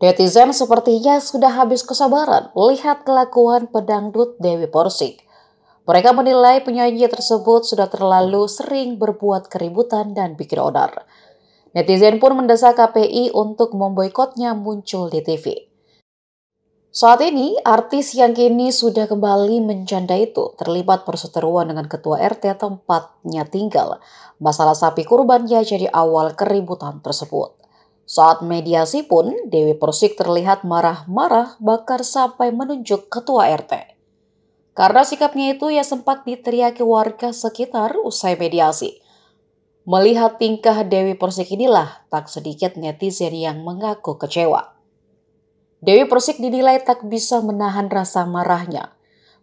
Netizen sepertinya sudah habis kesabaran melihat kelakuan pedangdut Dewi Persik. Mereka menilai penyanyi tersebut sudah terlalu sering berbuat keributan dan bikin odar. Netizen pun mendesak KPI untuk memboikotnya muncul di TV. Saat ini, artis yang kini sudah kembali menjanda itu terlibat perseteruan dengan ketua RT tempatnya tinggal. Masalah sapi kurbannya jadi awal keributan tersebut. Saat mediasi pun, Dewi Persik terlihat marah-marah bahkan sampai menunjuk ketua RT. Karena sikapnya itu ia sempat diteriaki warga sekitar usai mediasi. Melihat tingkah Dewi Persik inilah tak sedikit netizen yang mengaku kecewa. Dewi Persik dinilai tak bisa menahan rasa marahnya.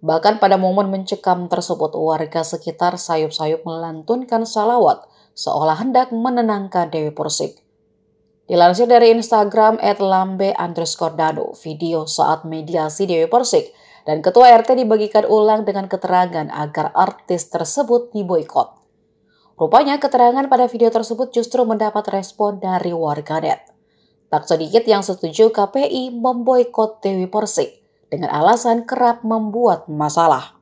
Bahkan pada momen mencekam tersebut warga sekitar sayup-sayup melantunkan salawat seolah hendak menenangkan Dewi Persik. Dilansir dari Instagram @lambe underscore dado, video saat mediasi Dewi Persik dan Ketua RT dibagikan ulang dengan keterangan agar artis tersebut diboykot. Rupanya keterangan pada video tersebut justru mendapat respon dari warganet. Tak sedikit yang setuju KPI memboikot Dewi Persik dengan alasan kerap membuat masalah.